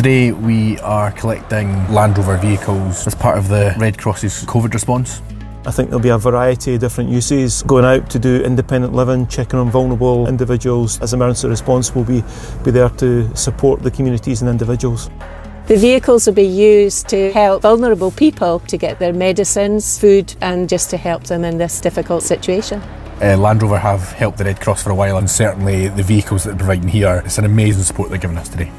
Today we are collecting Land Rover vehicles as part of the Red Cross's COVID response. I think there'll be a variety of different uses. Going out to do independent living, checking on vulnerable individuals as emergency response will be, be there to support the communities and individuals. The vehicles will be used to help vulnerable people to get their medicines, food and just to help them in this difficult situation. Uh, Land Rover have helped the Red Cross for a while and certainly the vehicles that they're providing here, it's an amazing support they're giving us today.